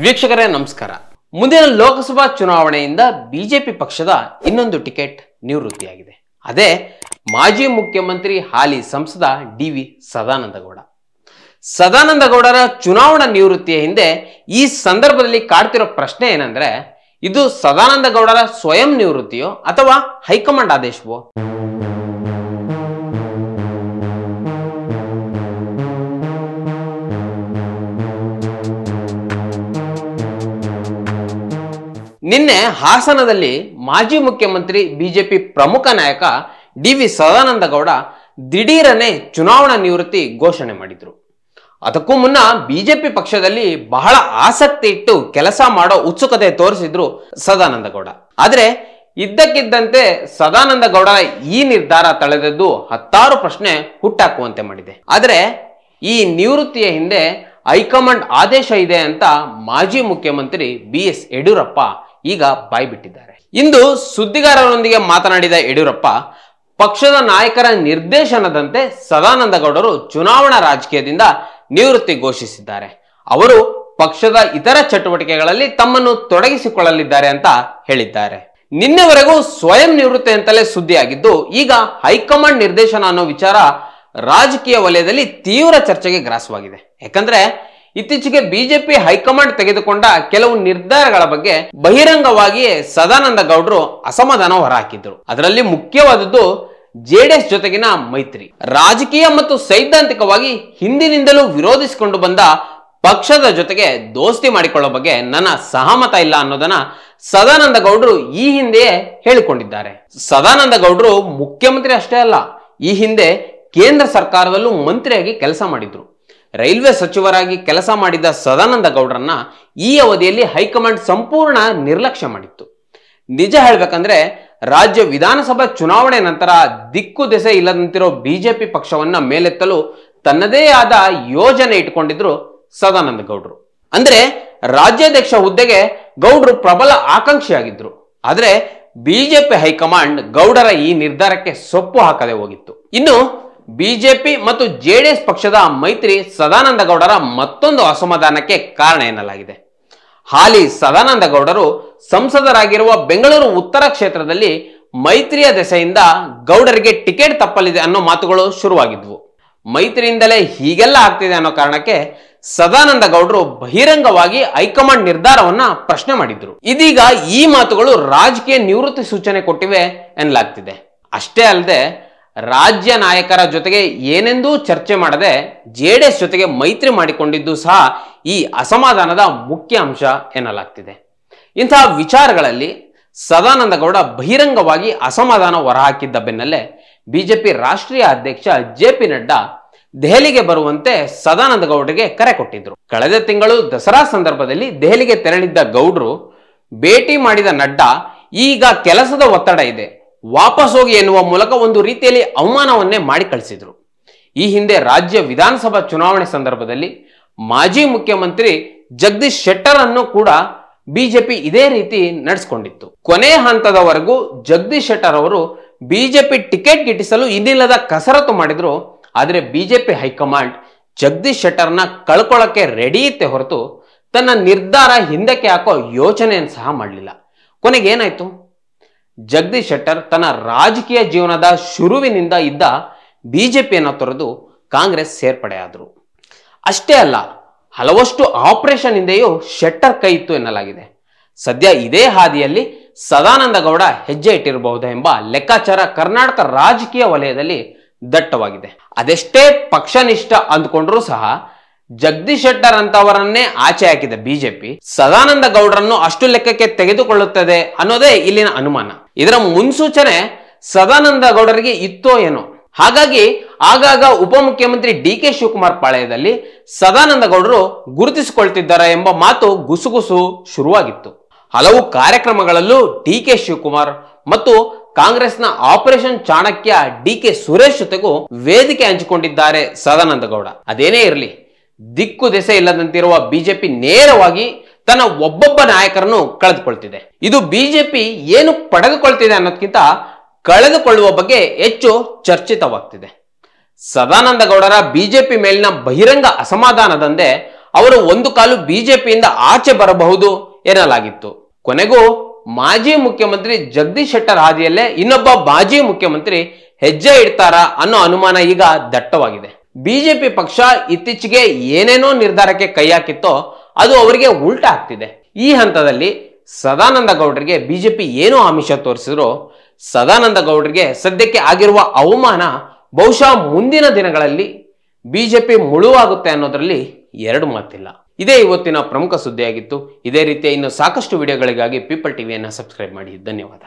ವೀಕ್ಷಕರೇ, ನಮಸ್ಕಾರ. ಮುಂದಿನ ಲೋಕಸಭಾ ಚುನಾವಣೆಯಿಂದ ಬಿಜೆಪಿ ಪಕ್ಷದ ಇನ್ನೊಂದು ಟಿಕೆಟ್ ನಿವೃತ್ತಿಯಾಗಿದೆ. ಅದೇ, ಮಾಜಿ ಮುಖ್ಯಮಂತ್ರಿ ಹಾಲಿ ಸಂಸದ ಡಿ ವಿ ಸದಾನಂದಗೌಡ. ಸದಾನಂದಗೌಡರ ಚುನಾವಣಾ ನಿವೃತ್ತಿಯ ಹಿಂದೆ ಈ ಸಂದರ್ಭದಲ್ಲಿ ಕಾಡ್ತಿರೋ ಪ್ರಶ್ನೆ ಏನಂದ್ರೆ, ಇದು ಸದಾನಂದಗೌಡರ ಸ್ವಯಂ ನಿವೃತ್ತಿಯೋ ಅಥವಾ ಹೈಕಮಾಂಡ್ ಆದೇಶವೋ? ನಿನ್ನೆ ಹಾಸನದಲ್ಲಿ ಮಾಜಿ ಮುಖ್ಯಮಂತ್ರಿ ಬಿಜೆಪಿ ಪ್ರಮುಖ ನಾಯಕ ಡಿ ವಿ ಸದಾನಂದಗೌಡ ದಿಢೀರನೆ ಚುನಾವಣಾ ನಿವೃತ್ತಿ ಘೋಷಣೆ ಮಾಡಿದ್ರು. ಅದಕ್ಕೂ ಮುನ್ನ ಬಿಜೆಪಿ ಪಕ್ಷದಲ್ಲಿ ಬಹಳ ಆಸಕ್ತಿ ಇಟ್ಟು ಕೆಲಸ ಮಾಡೋ ಉತ್ಸುಕತೆ ತೋರಿಸಿದ್ರು ಸದಾನಂದಗೌಡ. ಆದ್ರೆ ಇದ್ದಕ್ಕಿದ್ದಂತೆ ಸದಾನಂದ ಗೌಡನ ಈ ನಿರ್ಧಾರ ತಳೆದದ್ದು ಹತ್ತಾರು ಪ್ರಶ್ನೆ ಹುಟ್ಟಾಕುವಂತೆ ಮಾಡಿದೆ. ಆದ್ರೆ ಈ ನಿವೃತ್ತಿಯ ಹಿಂದೆ ಹೈಕಮಾಂಡ್ ಆದೇಶ ಇದೆ ಅಂತ ಮಾಜಿ ಮುಖ್ಯಮಂತ್ರಿ ಬಿ ಎಸ್ ಯಡಿಯೂರಪ್ಪ ಈಗ ಬಾಯ್ಬಿಟ್ಟಿದ್ದಾರೆ. ಇಂದು ಸುದ್ದಿಗಾರರೊಂದಿಗೆ ಮಾತನಾಡಿದ ಯಡಿಯೂರಪ್ಪ, ಪಕ್ಷದ ನಾಯಕರ ನಿರ್ದೇಶನದಂತೆ ಸದಾನಂದಗೌಡರು ಚುನಾವಣಾ ರಾಜಕೀಯದಿಂದ ನಿವೃತ್ತಿ ಘೋಷಿಸಿದ್ದಾರೆ. ಅವರು ಪಕ್ಷದ ಇತರ ಚಟುವಟಿಕೆಗಳಲ್ಲಿ ತಮ್ಮನ್ನು ತೊಡಗಿಸಿಕೊಳ್ಳಲಿದ್ದಾರೆ ಅಂತ ಹೇಳಿದ್ದಾರೆ. ನಿನ್ನೆವರೆಗೂ ಸ್ವಯಂ ನಿವೃತ್ತಿ ಅಂತಲೇ ಸುದ್ದಿಯಾಗಿದ್ದು, ಈಗ ಹೈಕಮಾಂಡ್ ನಿರ್ದೇಶನ ಅನ್ನೋ ವಿಚಾರ ರಾಜಕೀಯ ವಲಯದಲ್ಲಿ ತೀವ್ರ ಚರ್ಚೆಗೆ ಗ್ರಾಸವಾಗಿದೆ. ಯಾಕಂದ್ರೆ ಇತ್ತೀಚೆಗೆ ಬಿಜೆಪಿ ಹೈಕಮಾಂಡ್ ತೆಗೆದುಕೊಂಡ ಕೆಲವು ನಿರ್ಧಾರಗಳ ಬಗ್ಗೆ ಬಹಿರಂಗವಾಗಿಯೇ ಸದಾನಂದ ಗೌಡರು ಅಸಮಾಧಾನ ಹೊರಹಾಕಿದ್ರು. ಅದರಲ್ಲಿ ಮುಖ್ಯವಾದದ್ದು ಜೆಡಿಎಸ್ ಜೊತೆಗಿನ ಮೈತ್ರಿ. ರಾಜಕೀಯ ಮತ್ತು ಸೈದ್ಧಾಂತಿಕವಾಗಿ ಹಿಂದಿನಿಂದಲೂ ವಿರೋಧಿಸಿಕೊಂಡು ಬಂದ ಪಕ್ಷದ ಜೊತೆಗೆ ದೋಸ್ತಿ ಮಾಡಿಕೊಳ್ಳೋ ಬಗ್ಗೆ ನನ್ನ ಸಹಮತ ಇಲ್ಲ ಅನ್ನೋದನ್ನ ಸದಾನಂದ ಗೌಡರು ಈ ಹಿಂದೆಯೇ ಹೇಳಿಕೊಂಡಿದ್ದಾರೆ. ಸದಾನಂದ ಗೌಡರು ಮುಖ್ಯಮಂತ್ರಿ ಅಷ್ಟೇ ಅಲ್ಲ, ಈ ಹಿಂದೆ ಕೇಂದ್ರ ಸರ್ಕಾರದಲ್ಲೂ ಮಂತ್ರಿಯಾಗಿ ಕೆಲಸ ಮಾಡಿದ್ರು. ರೈಲ್ವೆ ಸಚಿವರಾಗಿ ಕೆಲಸ ಮಾಡಿದ ಸದಾನಂದ ಗೌಡರನ್ನ ಈ ಅವಧಿಯಲ್ಲಿ ಹೈಕಮಾಂಡ್ ಸಂಪೂರ್ಣ ನಿರ್ಲಕ್ಷ್ಯ ಮಾಡಿತ್ತು. ನಿಜ ಹೇಳ್ಬೇಕಂದ್ರೆ ರಾಜ್ಯ ವಿಧಾನಸಭಾ ಚುನಾವಣೆ ನಂತರ ದಿಕ್ಕು ದೆಸೆ ಇಲ್ಲದಂತಿರೋ ಬಿಜೆಪಿ ಪಕ್ಷವನ್ನ ಮೇಲೆತ್ತಲು ತನ್ನದೇ ಆದ ಯೋಜನೆ ಇಟ್ಕೊಂಡಿದ್ರು ಸದಾನಂದ ಗೌಡರು. ಅಂದ್ರೆ ರಾಜ್ಯಾಧ್ಯಕ್ಷ ಹುದ್ದೆಗೆ ಗೌಡ್ರು ಪ್ರಬಲ ಆಕಾಂಕ್ಷಿಯಾಗಿದ್ರು. ಆದ್ರೆ ಬಿಜೆಪಿ ಹೈಕಮಾಂಡ್ ಗೌಡರ ಈ ನಿರ್ಧಾರಕ್ಕೆ ಸೊಪ್ಪು ಹಾಕದೆ ಹೋಗಿತ್ತು. ಇನ್ನು ಬಿಜೆಪಿ ಮತ್ತು ಜೆಡಿಎಸ್ ಪಕ್ಷದ ಮೈತ್ರಿ ಸದಾನಂದ ಗೌಡರ ಮತ್ತೊಂದು ಅಸಮಾಧಾನಕ್ಕೆ ಕಾರಣ ಎನ್ನಲಾಗಿದೆ. ಹಾಲಿ ಸದಾನಂದ ಗೌಡರು ಸಂಸದರಾಗಿರುವ ಬೆಂಗಳೂರು ಉತ್ತರ ಕ್ಷೇತ್ರದಲ್ಲಿ ಮೈತ್ರಿಯ ದೆಸೆಯಿಂದ ಗೌಡರಿಗೆ ಟಿಕೆಟ್ ತಪ್ಪಲಿದೆ ಅನ್ನೋ ಮಾತುಗಳು ಶುರುವಾಗಿದ್ವು. ಮೈತ್ರಿಯಿಂದಲೇ ಹೀಗೆಲ್ಲ ಆಗ್ತಿದೆ ಅನ್ನೋ ಕಾರಣಕ್ಕೆ ಸದಾನಂದ ಗೌಡರು ಬಹಿರಂಗವಾಗಿ ಹೈಕಮಾಂಡ್ ನಿರ್ಧಾರವನ್ನ ಪ್ರಶ್ನೆ ಮಾಡಿದ್ರು. ಇದೀಗ ಈ ಮಾತುಗಳು ರಾಜಕೀಯ ನಿವೃತ್ತಿ ಸೂಚನೆ ಕೊಟ್ಟಿವೆ ಎನ್ನಲಾಗ್ತಿದೆ. ಅಷ್ಟೇ ಅಲ್ಲದೆ ರಾಜ್ಯ ನಾಯಕರ ಜೊತೆಗೆ ಏನೆಂದೂ ಚರ್ಚೆ ಮಾಡದೆ ಜೆಡಿಎಸ್ ಜೊತೆಗೆ ಮೈತ್ರಿ ಮಾಡಿಕೊಂಡಿದ್ದು ಸಹ ಈ ಅಸಮಾಧಾನದ ಮುಖ್ಯ ಅಂಶ ಎನ್ನಲಾಗ್ತಿದೆ. ಇಂತಹ ವಿಚಾರಗಳಲ್ಲಿ ಸದಾನಂದ ಗೌಡ ಬಹಿರಂಗವಾಗಿ ಅಸಮಾಧಾನ ಹೊರಹಾಕಿದ್ದ ಬೆನ್ನಲ್ಲೇ ಬಿಜೆಪಿ ರಾಷ್ಟ್ರೀಯ ಅಧ್ಯಕ್ಷ ಜೆ ಪಿ ನಡ್ಡಾ ದೆಹಲಿಗೆ ಬರುವಂತೆ ಸದಾನಂದ ಗೌಡರಿಗೆ ಕರೆ ಕೊಟ್ಟಿದ್ರು. ಕಳೆದ ತಿಂಗಳು ದಸರಾ ಸಂದರ್ಭದಲ್ಲಿ ದೆಹಲಿಗೆ ತೆರಳಿದ್ದ ಗೌಡ್ರು ಭೇಟಿ ಮಾಡಿದ ನಡ್ಡಾ ಈಗ ಕೆಲಸದ ಒತ್ತಡ ಇದೆ. ವಾಪಸ್ ಹೋಗಿ ಎನ್ನುವ ಮೂಲಕ ಒಂದು ರೀತಿಯಲ್ಲಿ ಅವಮಾನವನ್ನೇ ಮಾಡಿ ಕಳಿಸಿದ್ರು. ಈ ಹಿಂದೆ ರಾಜ್ಯ ವಿಧಾನಸಭಾ ಚುನಾವಣೆ ಸಂದರ್ಭದಲ್ಲಿ ಮಾಜಿ ಮುಖ್ಯಮಂತ್ರಿ ಜಗದೀಶ್ ಶೆಟ್ಟರ್ ಅನ್ನು ಕೂಡ ಬಿಜೆಪಿ ಇದೇ ರೀತಿ ನಡೆಸಿಕೊಂಡಿತ್ತು. ಕೊನೆ ಹಂತದವರೆಗೂ ಜಗದೀಶ್ ಶೆಟ್ಟರ್ ಅವರು ಬಿಜೆಪಿ ಟಿಕೆಟ್ ಗಿಟ್ಟಿಸಲು ಇನ್ನಿಲ್ಲದ ಕಸರತ್ತು ಮಾಡಿದ್ರು. ಆದರೆ ಬಿಜೆಪಿ ಹೈಕಮಾಂಡ್ ಜಗದೀಶ್ ಶೆಟ್ಟರ್ನ ಕಳ್ಕೊಳ್ಳಕ್ಕೆ ರೆಡಿ ಇತ್ತೆ ಹೊರತು ತನ್ನ ನಿರ್ಧಾರ ಹಿಂದಕ್ಕೆ ಹಾಕೋ ಯೋಚನೆಯನ್ನು ಸಹ ಮಾಡಲಿಲ್ಲ. ಕೊನೆಗೆ ಏನಾಯ್ತು? ಜಗದೀಶ್ ಶೆಟ್ಟರ್ ತನ್ನ ರಾಜಕೀಯ ಜೀವನದ ಶುರುವಿನಿಂದ ಇದ್ದ ಬಿಜೆಪಿಯನ್ನು ತೊರೆದು ಕಾಂಗ್ರೆಸ್ ಸೇರ್ಪಡೆಯಾದರು ಅಷ್ಟೇ ಅಲ್ಲ, ಹಲವಷ್ಟು ಆಪರೇಷನ್ ಹಿಂದೆಯೂ ಶೆಟ್ಟರ್ ಕೈ ಇತ್ತು ಎನ್ನಲಾಗಿದೆ. ಸದ್ಯ ಇದೇ ಹಾದಿಯಲ್ಲಿ ಸದಾನಂದ ಗೌಡ ಹೆಜ್ಜೆ ಇಟ್ಟಿರಬಹುದು ಎಂಬ ಲೆಕ್ಕಾಚಾರ ಕರ್ನಾಟಕ ರಾಜಕೀಯ ವಲಯದಲ್ಲಿ ದಟ್ಟವಾಗಿದೆ. ಅದೆಷ್ಟೇ ಪಕ್ಷನಿಷ್ಠ ಅಂದ್ಕೊಂಡ್ರೂ ಸಹ ಜಗದೀಶ್ ಶೆಟ್ಟರ್ ಅಂತವರನ್ನೇ ಆಚೆ ಹಾಕಿದ ಬಿಜೆಪಿ ಸದಾನಂದ ಗೌಡರನ್ನು ಅಷ್ಟು ಲೆಕ್ಕಕ್ಕೆ ತೆಗೆದುಕೊಳ್ಳುತ್ತದೆ ಅನ್ನೋದೇ ಇಲ್ಲಿನ ಅನುಮಾನ. ಇದರ ಮುನ್ಸೂಚನೆ ಸದಾನಂದ ಗೌಡರಿಗೆ ಇತ್ತೋ ಏನೋ. ಹಾಗಾಗಿ ಆಗಾಗ ಉಪಮುಖ್ಯಮಂತ್ರಿ ಡಿ ಕೆ ಶಿವಕುಮಾರ್ ಪಾಳ್ಯದಲ್ಲಿ ಸದಾನಂದ ಗೌಡರು ಗುರುತಿಸಿಕೊಳ್ತಿದ್ದಾರೆ ಎಂಬ ಮಾತು ಗುಸುಗುಸು ಶುರುವಾಗಿತ್ತು. ಹಲವು ಕಾರ್ಯಕ್ರಮಗಳಲ್ಲೂ ಡಿ ಕೆ ಶಿವಕುಮಾರ್ ಮತ್ತು ಕಾಂಗ್ರೆಸ್ನ operation Chanakya D K Suresh ಜೊತೆಗೂ ವೇದಿಕೆ ಹಂಚಿಕೊಂಡಿದ್ದಾರೆ ಸದಾನಂದ ಗೌಡ. ಅದೇನೇ ಇರಲಿ ದಿಕ್ಕು ದೆಸೆ ಇಲ್ಲದಂತಿರುವ ಬಿಜೆಪಿ ನೇರವಾಗಿ ತನ್ನ ಒಬ್ಬೊಬ್ಬ ನಾಯಕರನ್ನು ಕಳೆದುಕೊಳ್ತಿದೆ. ಇದು ಬಿಜೆಪಿ ಏನು ಪಡೆದುಕೊಳ್ತಿದೆ ಅನ್ನೋದಕ್ಕಿಂತ ಕಳೆದುಕೊಳ್ಳುವ ಬಗ್ಗೆ ಹೆಚ್ಚು ಚರ್ಚಿತವಾಗ್ತಿದೆ. ಸದಾನಂದ ಗೌಡರ ಬಿಜೆಪಿ ಮೇಲಿನ ಬಹಿರಂಗ ಅಸಮಾಧಾನದಂದೆ ಅವರು ಒಂದು ಕಾಲು ಬಿಜೆಪಿಯಿಂದ ಆಚೆ ಬರಬಹುದು ಎನ್ನಲಾಗಿತ್ತು. ಕೊನೆಗೂ ಮಾಜಿ ಮುಖ್ಯಮಂತ್ರಿ ಜಗದೀಶ್ ಶೆಟ್ಟರ್ ಹಾದಿಯಲ್ಲೇ ಇನ್ನೊಬ್ಬ ಮಾಜಿ ಮುಖ್ಯಮಂತ್ರಿ ಹೆಜ್ಜೆ ಇಡ್ತಾರಾ ಅನ್ನೋ ಅನುಮಾನ ಈಗ ದಟ್ಟವಾಗಿದೆ. ಬಿಜೆಪಿ ಪಕ್ಷ ಇತ್ತೀಚೆಗೆ ಏನೇನೋ ನಿರ್ಧಾರಕ್ಕೆ ಕೈ ಹಾಕಿತ್ತೋ ಅದು ಅವರಿಗೆ ಉಲ್ಟಾ ಆಗ್ತಿದೆ. ಈ ಹಂತದಲ್ಲಿ ಸದಾನಂದ ಗೌಡರಿಗೆ ಬಿಜೆಪಿ ಏನು ಆಮಿಷ ತೋರಿಸಿದ್ರು, ಸದಾನಂದ ಗೌಡರಿಗೆ ಸದ್ಯಕ್ಕೆ ಆಗಿರುವ ಅವಮಾನ ಬಹುಶಃ ಮುಂದಿನ ದಿನಗಳಲ್ಲಿ ಬಿಜೆಪಿ ಮುಳುವಾಗುತ್ತೆ ಅನ್ನೋದ್ರಲ್ಲಿ ಎರಡು ಮಾತಿಲ್ಲ. ಇದೇ ಇವತ್ತಿನ ಪ್ರಮುಖ ಸುದ್ದಿಯಾಗಿತ್ತು. ಇದೇ ರೀತಿಯ ಇನ್ನು ಸಾಕಷ್ಟು ವಿಡಿಯೋಗಳಿಗಾಗಿ ಪೀಪಲ್ ಟಿವಿಯನ್ನು ಸಬ್ಸ್ಕ್ರೈಬ್ ಮಾಡಿ. ಧನ್ಯವಾದ.